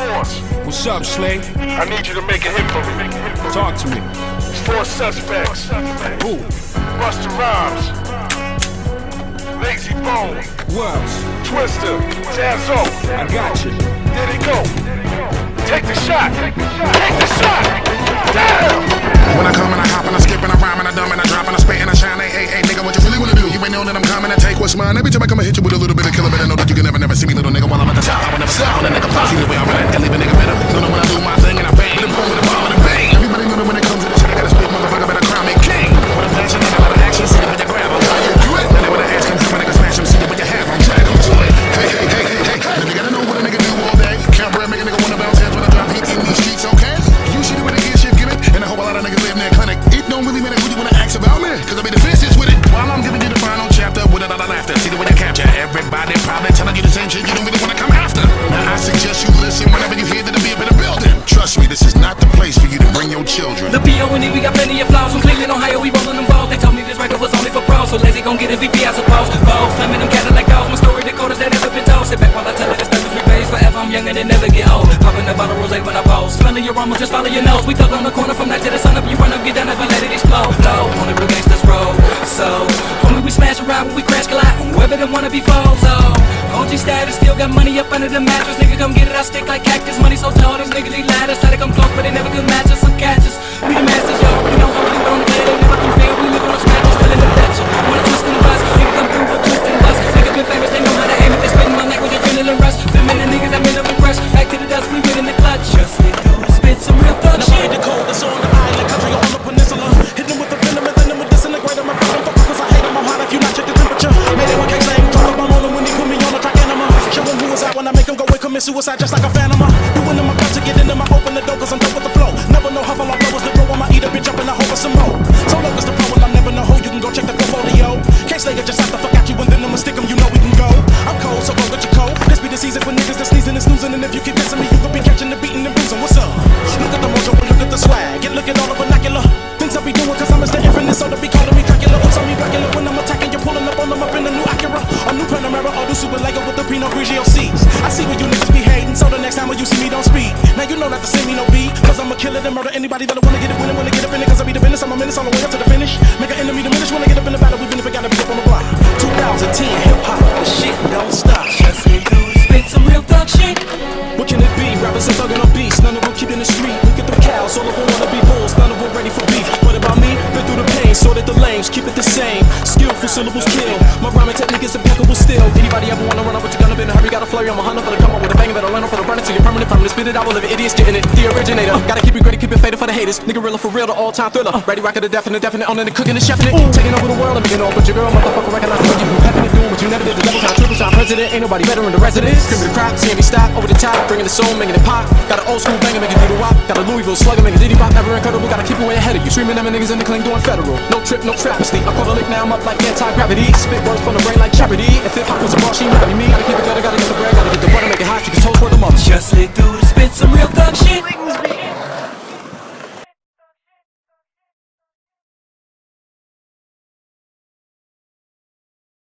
Force. What's up, Slay? I need you to make a hit for me. Talk to me. Four suspects. Who? Busta Rhymes. Layzie Bone. Who else? Twista. Jazzo. I got you. There they go. Take the shot. Take the shot. Damn. Coming to take what's mine. Every time I come and hit you with a little bit of killer, better know that you can never, never see me, little nigga, while I'm at the top. I will never stop. On a nigga plus, the way I'm at and leave a nigga better. Don't know when I do my thing The P.O.N.E. we got plenty of flaws. From Cleveland, Ohio, we rollin' them balls. They told me this record was only for pros So lazy gon' get a VP, I suppose Foes, slamming them Cadillac dogs My story Dakota that never been told. Sit back while I tell it, it's 33 days Forever, I'm young and it never get old. Popping a bottle rose when I pose Smelling your aroma, just follow your nose. We thug on the corner from night to the sun. Up You run up, get down, we let it explode. Low, on the real gangsters roll So, homie, we smash around when we crash collide. Whoever them wanna be foes, oh OG status, still got money up under the mattress. Nigga, come get it, I stick like cactus. Money so tall, these niggas need ladders. Try to come close, but they never could match us. Some catches, we the masters, y'all suicide just like a phantom. Doing them my to get in them, I open the door 'cause I'm done with the flow. Never know how far my flow is the grow. I'ma eat a bitch up and I hope for some more. So low is the pro and I'm never know who. You can go check the portfolio. Can't just have to fuck out you and then I'ma stick 'em. You know we can go. I'm cold, so go get your cold. This be the season for niggas that's sneezing and snoozing. And if you keep missing me, you could be catching the beating and bruising. What's up? Look at the mojo and look at the swag. Get look at all the vernacular. Things I be doing cause I'm Mr. Infinite, so they be calling me Dracula. Oops, I'm me Dracula when I'm attacking. You're pulling up on them up in the new Acura. A new Panamera or the Superleggera with the Pinot Grigio seats. I see what you niggas so the next time when you see me, don't speak. Now you know not to send me no beat, cause I'ma kill it and murder anybody that'll wanna get it, winning, wanna get up in it, cause I be the business. I'm a menace all the way up to the finish. Make an enemy diminish when I get up in the battle, even if I gotta be up on the block. 2010 hip hop, the shit don't stop. Trust me, dude, spit some real thug shit What can it be? Rappers are thugging on beats, none of them keeping the street. Look at them cows, all of them wanna be bulls, none of them ready for beef. What about me? Been through the pain, sorted the lanes, keep it the same. Skillful syllables kill. My rhyming technique is impeccable still. Anybody ever wanna run up with you gonna be in a hurry? Got a flurry, I'm a hunter for the better learn up for the burning till you're permanent, permanent. Spit it out, will live idiots getting it. The originator, gotta keep it gritty, keep it faded for the haters. Nigga real for real, the all time thriller. Ready, rocket the definite, definite, on and cooking and chefing it. Taking over the world, I'm beginning off with your girl, motherfucker, recognize what you having it doing what you never did. The double time, triple time president, ain't nobody better in the residence. Screaming the crowd, seeing me stop over the top, bringing the soul, making it pop. Got an old school banger, make it do the wop. Got a Louisville slugger, make it pop, never incredible. Gotta keep it way ahead of you. Streaming them niggas in the clean, doing federal. No trip, no travesty. I call the lick now, I'm up like anti gravity. Spit words from the brain like charity. If hip hop was a bar, she